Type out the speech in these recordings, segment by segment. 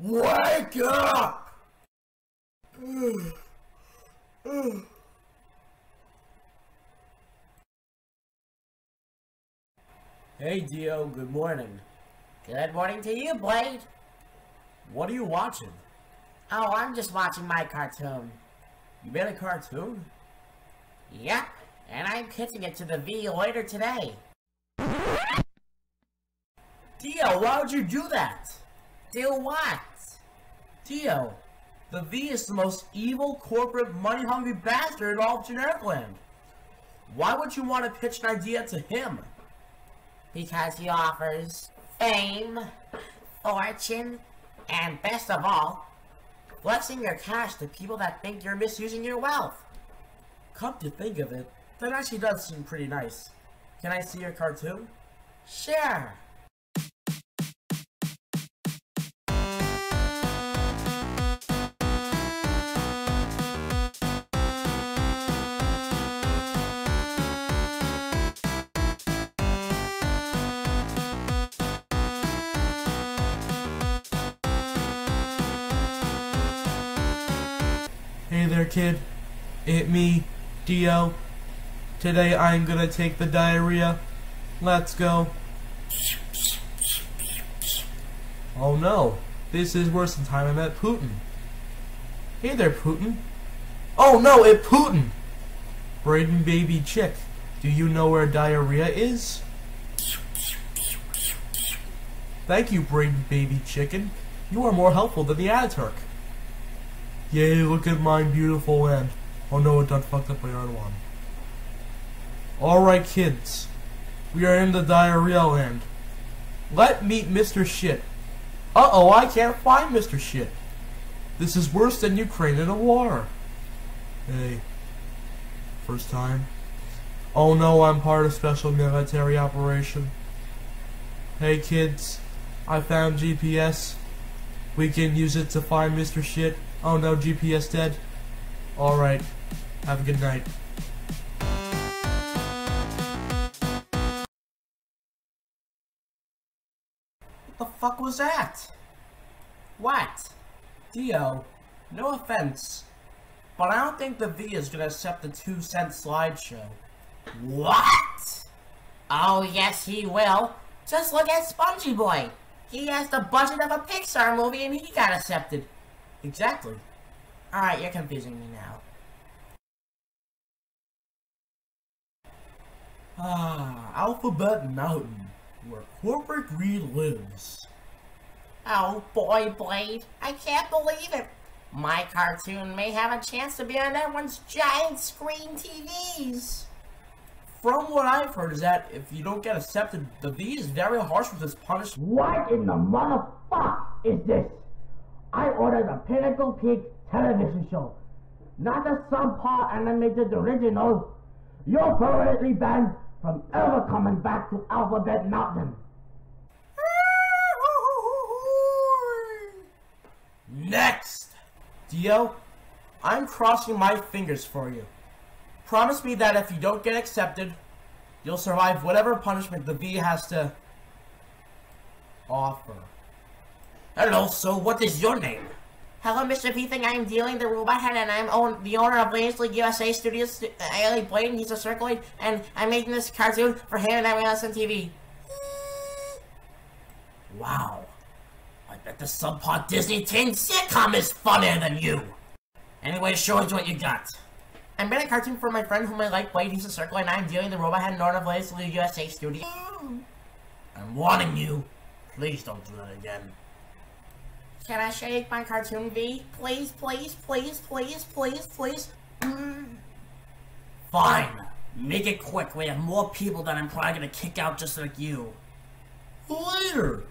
Wake up! Hey Dio, good morning. Good morning to you, Blade. What are you watching? Oh, I'm just watching my cartoon. You made a cartoon? Yep, and I'm pitching it to the V later today. Dio, why would you do that? Do what? Dio, the V is the most evil, corporate, money-hungry bastard in all of generic land. Why would you want to pitch an idea to him? Because he offers fame, fortune, and best of all, flexing your cash to people that think you're misusing your wealth. Come to think of it, that actually does seem pretty nice. Can I see your cartoon? Sure. There, kid. It me, Dio. Today I'm gonna take the diarrhea. Let's go. Oh no, this is worse than time I met Putin. Hey there, Putin. Oh no, it Putin! Braden baby chick, do you know where diarrhea is? Thank you, Braden baby chicken. You are more helpful than the Ataturk. Yay, look at my beautiful land. Oh no, it done fucked up my other one. Alright kids, we are in the diarrhea land. Let meet Mr. Shit. Uh-oh, I can't find Mr. Shit. This is worse than Ukraine in a war. Hey, first time. Oh no, I'm part of special military operation. Hey kids, I found GPS. We can use it to find Mr. Shit. Oh no, GPS dead. Alright. Have a good night. What the fuck was that? What? Dio, no offense, but I don't think the V is gonna accept the two cent slideshow. What? Oh, yes, he will. Just look at Spongy Boy. He has the budget of a Pixar movie and he got accepted. Exactly. Alright, you're confusing me now. Ah, Alphabet Mountain, where corporate greed lives. Oh boy, Blade, I can't believe it. My cartoon may have a chance to be on everyone's giant screen TVs. From what I've heard is that if you don't get accepted, the V is very harsh with its punishment. What in the motherfuck is this? I ordered a Pinnacle Peak television show, not a subpar animated original. You're permanently banned from ever coming back to Alphabet Mountain. Next! Dio, I'm crossing my fingers for you. Promise me that if you don't get accepted, you'll survive whatever punishment the V has to offer. Hello, so what is your name? Hello, Mr. V. Thing. I'm dealing the robot head, and I'm own the owner of Blaze League USA Studios. Uh, Ali Blade, and he's a circloid, and I'm making this cartoon for him and everyone else on TV. Wow. I bet the subpar Disney teen sitcom is funnier than you. Anyway, show us what you got. I made a cartoon for my friend whom I like, Blade. He's a circloid, and I'm dealing the robot head and owner of Blaze League USA Studios. I'm warning you. Please don't do that again. Can I shake my cartoon V? Please, please, please, please, please, please. Mm. Fine. Make it quick. We have more people that I'm probably gonna kick out just like you. Later.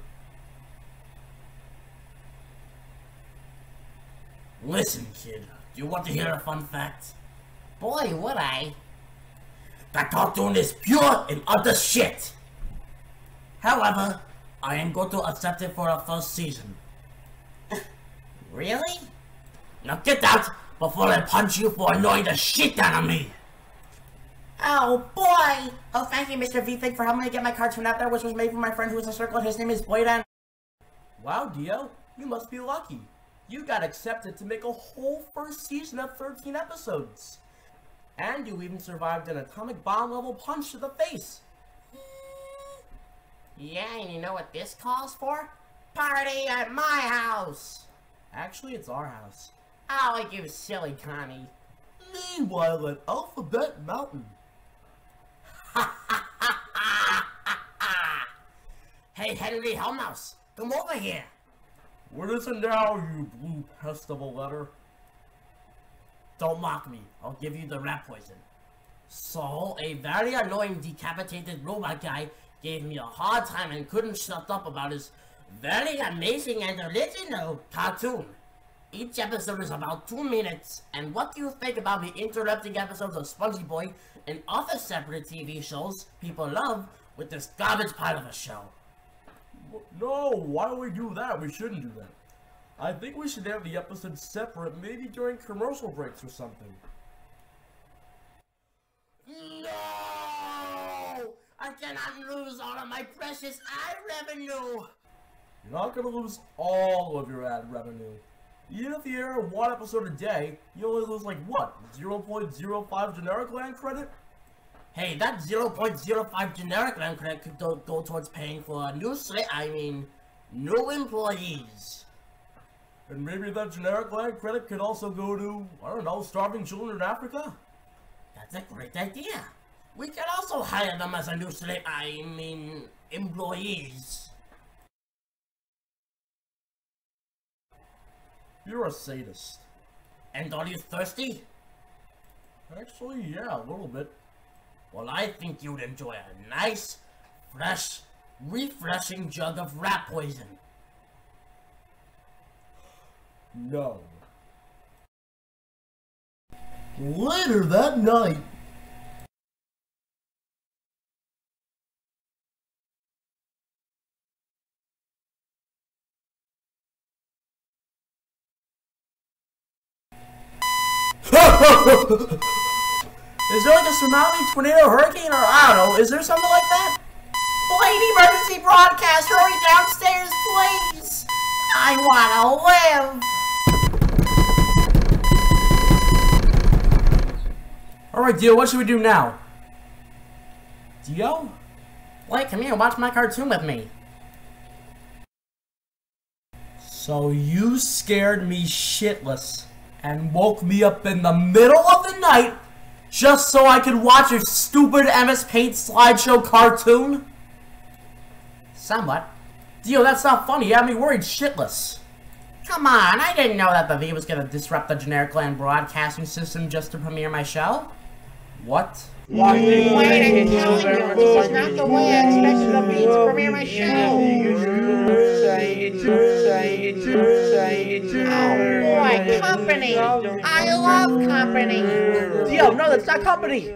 Listen, kid. Do you want to hear a fun fact? Boy, would I. That cartoon is pure and utter shit. However, I am going to accept it for a first season. Really? Now get out before I punch you for annoying the shit out of me! Oh boy! Oh, thank you, Mr. V. Thing, for helping me get my cartoon out there, which was made for my friend who was a circle. His name is Boydan. Wow, Dio. You must be lucky. You got accepted to make a whole first season of 13 episodes. And you even survived an atomic bomb level punch to the face. Hmm. Yeah, and you know what this calls for? Party at my house! Actually, it's our house. Oh, you silly Connie. Meanwhile, at Alphabet Mountain. Hey, Henry Hellmouse, come over here. What is it now, you blue pest of a letter? Don't mock me. I'll give you the rat poison. So, a very annoying decapitated robot guy gave me a hard time and couldn't shut up about his very amazing and original cartoon. Each episode is about two minutes, and what do you think about the interrupting episodes of Spongy Boy and other separate TV shows people love with this garbage pile of a show? No, why do we do that? We shouldn't do that. I think we should have the episodes separate, maybe during commercial breaks or something. No! I cannot lose all of my precious ad revenue! You're not gonna lose all of your ad revenue. Even if you air one episode a day, you only lose like what? 0.05 generic land credit? Hey, that 0.05 generic land credit could go, go towards paying for a new slate, I mean, new employees. And maybe that generic land credit could also go to, I don't know, starving children in Africa? That's a great idea. We can also hire them as a new slate, I mean, employees. You're a sadist. And are you thirsty? Actually, yeah, a little bit. Well, I think you'd enjoy a nice, fresh, refreshing jug of rat poison. No. Later that night. Is there like a tsunami, tornado, hurricane, or I don't know? Is there something like that? Lady emergency broadcast, hurry downstairs, please! I wanna live! Alright, Dio, what should we do now? Dio? Wait, come here, watch my cartoon with me. So you scared me shitless and woke me up in the middle of the night just so I could watch your stupid MS Paint slideshow cartoon? Somewhat. Dio, that's not funny. You had me worried shitless. Come on, I didn't know that the V was gonna disrupt the generic land broadcasting system just to premiere my show. What? Mm. Wait, I'm telling you, this is not the way I expected the V to premiere my show. Oh boy, company! I love company! Dio, no, that's not company!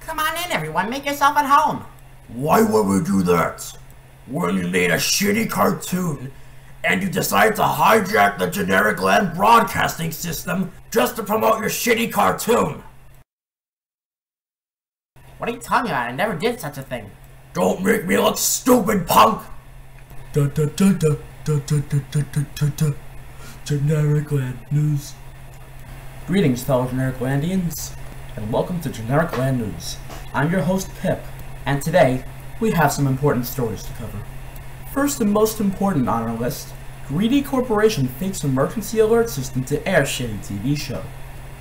Come on in, everyone, make yourself at home. Why would we do that? When you made a shitty cartoon and you decided to hijack the generic land broadcasting system just to promote your shitty cartoon. What are you talking about? I never did such a thing. Don't make me look stupid, punk! Da da da da da da da da da da da. Generic Land News. Greetings, fellow Generic Landians, and welcome to Generic Land News. I'm your host, Pip, and today we have some important stories to cover. First and most important on our list, Greedy Corporation fakes emergency alert system to air shitty TV show.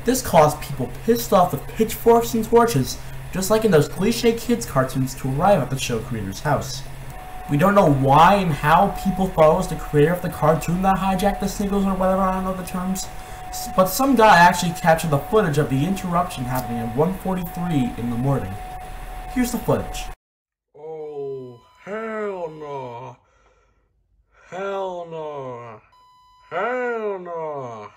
This caused people pissed off with pitchforks and torches, just like in those cliche kids cartoons, to arrive at the show creator's house. We don't know why and how people thought it was the creator of the cartoon that hijacked the signals or whatever, I don't know the terms. But some guy actually captured the footage of the interruption happening at 1.43 in the morning. Here's the footage. Oh, hell no. Hell no. Hell no.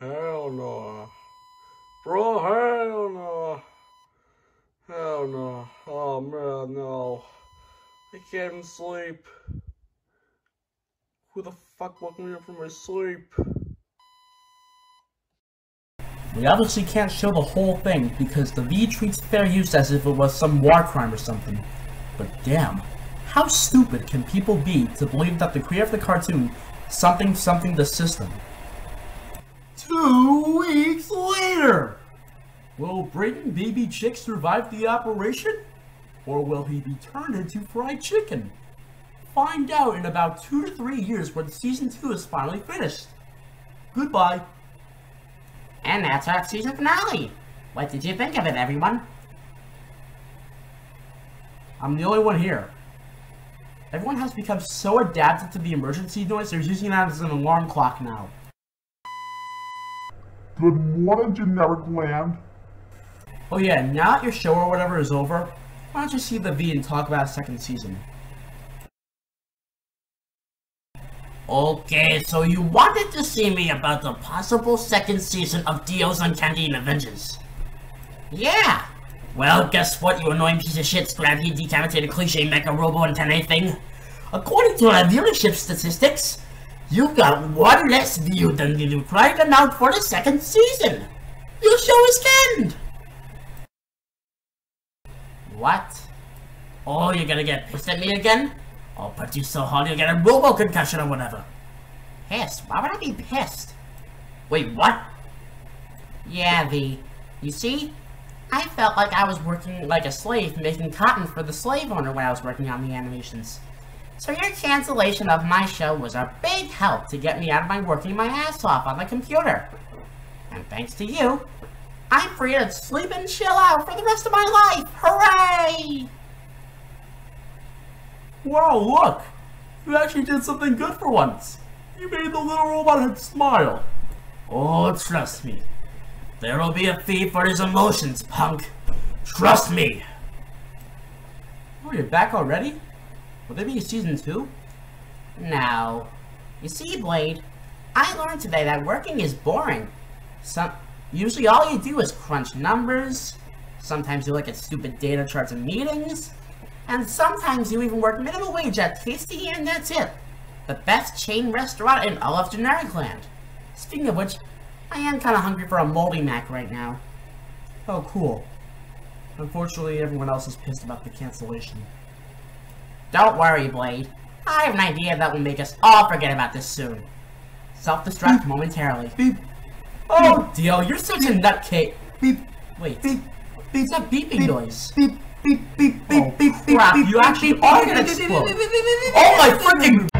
Hell no. Bro, hell no. Hell no. Oh man, no. Sleep. Who the fuck woke me up from my sleep? We obviously can't show the whole thing because the V treats fair use as if it was some war crime or something. But damn, How stupid can people be to believe that the creator of the cartoon something something the system? Two weeks later! Will Brayden Baby Chick survive the operation? Or will he be turned into fried chicken? Find out in about two to three years when season two is finally finished. Goodbye. And that's our season finale. What did you think of it, everyone? I'm the only one here. Everyone has become so adapted to the emergency noise, they're using that as an alarm clock now. Good morning, generic land. Oh yeah, now that your show or whatever is over, why don't you see the V and talk about a second season? Okay, so you wanted to see me about the possible second season of Dio's Uncanny and Avengers. Yeah! Well, guess what, you annoying piece of shit, scrappy, decapitated, cliche, mecha, robo, antenna thing? According to our viewership statistics, you got one less view than the required amount for the second season. Your show is canned. What? Oh, you're gonna get pissed at me again? I'll put you so hard you'll get a robo concussion or whatever. Pissed? Why would I be pissed? Wait, what? Yeah, V. You see? I felt like I was working like a slave making cotton for the slave owner when I was working on the animations. So your cancellation of my show was a big help to get me out of my working my ass off on the computer. And thanks to you, I'm free to sleep and chill out for the rest of my life. Hooray! Wow, look! You actually did something good for once! You made the little robot head smile! Oh, trust me. There'll be a fee for his emotions, punk. Trust me. Oh, you're back already? Will there be a season two? No. You see, Blade, I learned today that working is boring. Some, usually all you do is crunch numbers, sometimes you look at stupid data charts and meetings, and sometimes you even work minimum wage at Tasty and that's it. The best chain restaurant in all of Generic Land. Speaking of which, I am kinda hungry for a moldy mac right now. Oh, cool. Unfortunately, everyone else is pissed about the cancellation. Don't worry, Blade. I have an idea that will make us all forget about this soon. Self-destruct hmm. momentarily. Beep! Oh, Dio, you're such a nutcase! Beep! Wait, Beep! Beep! what's that beeping noise? Beep! Beep! Beep! Beep! Oh, Beep! Beep! crap, beep, you beep, actually beep, are beep, gonna beep, beep, explode. beep, beep, beep, beep, beep, Oh my beep, beep, freaking beep,